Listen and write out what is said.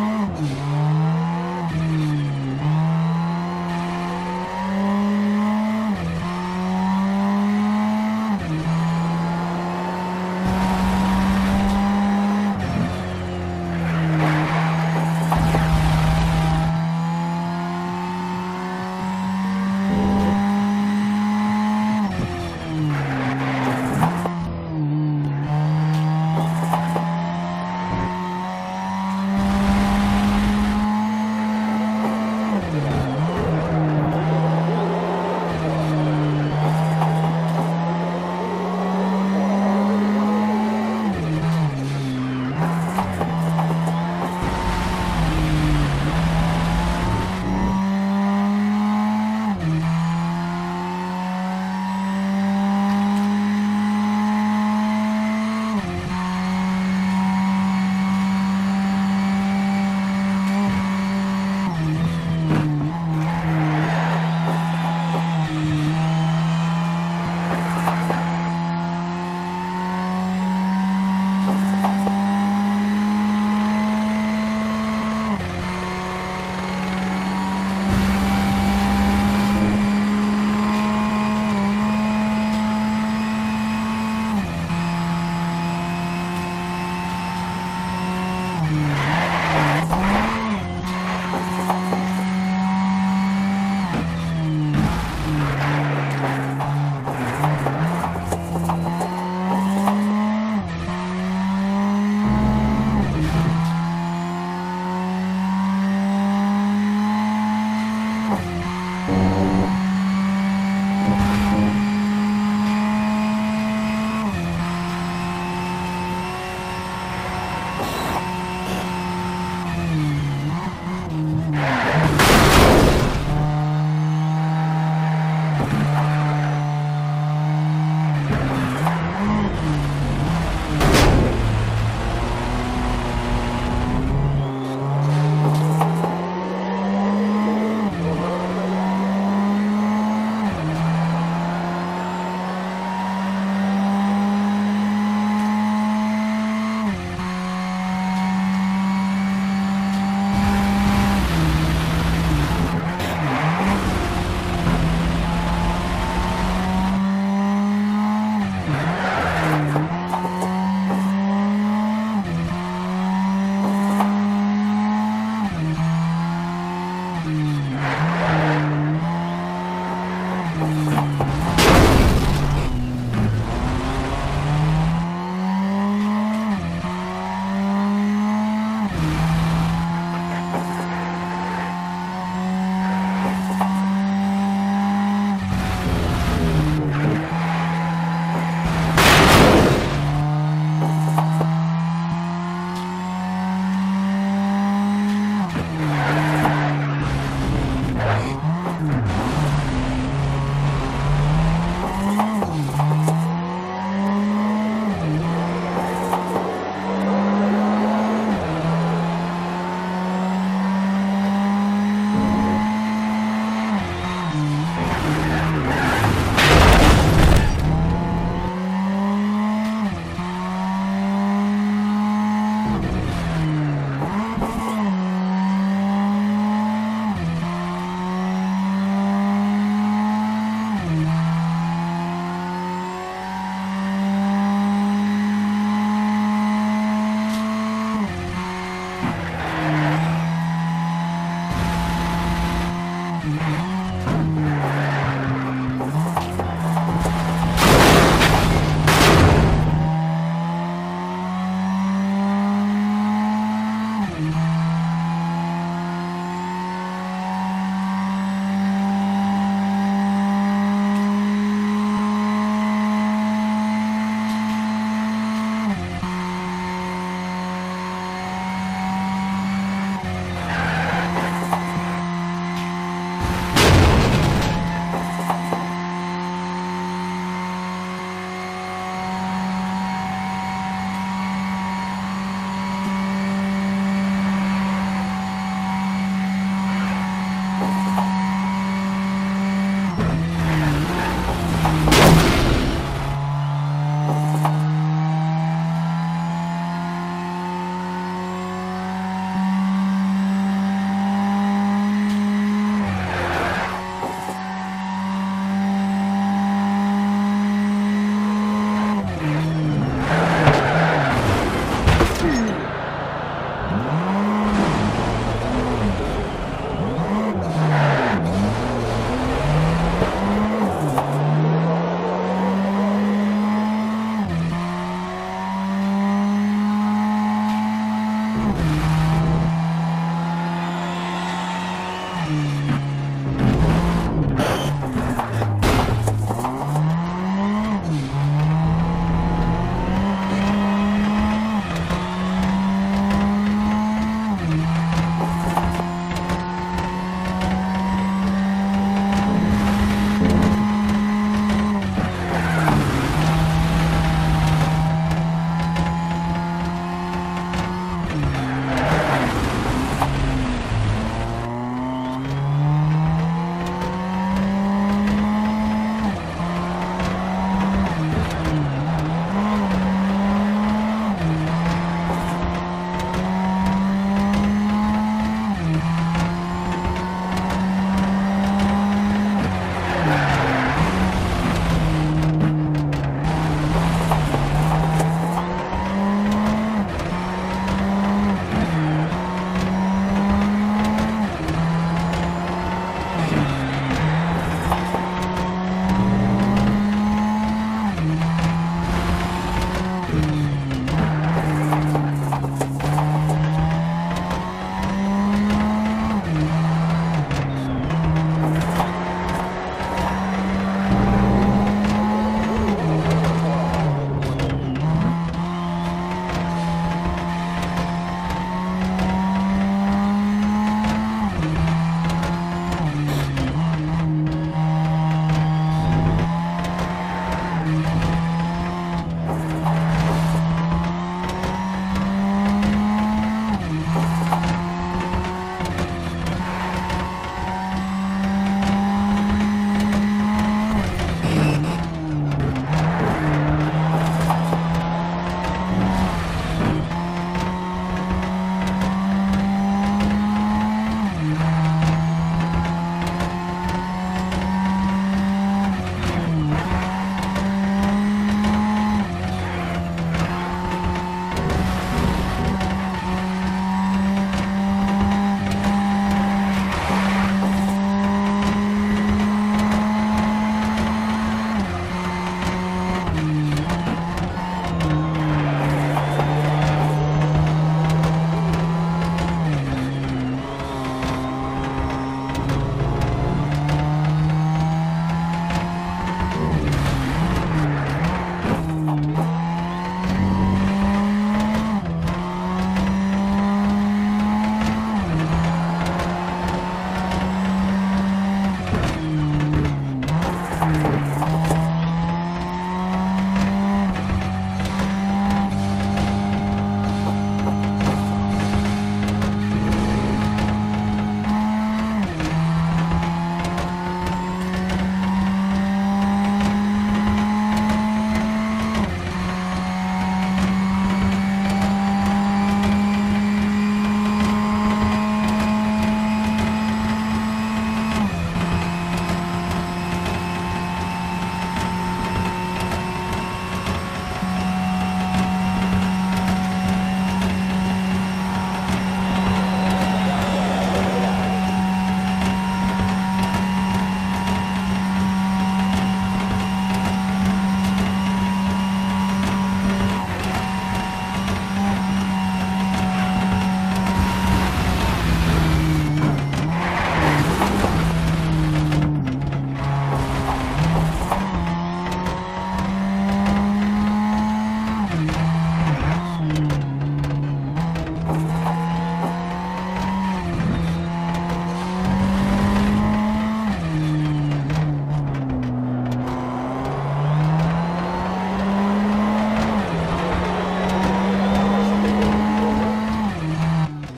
啊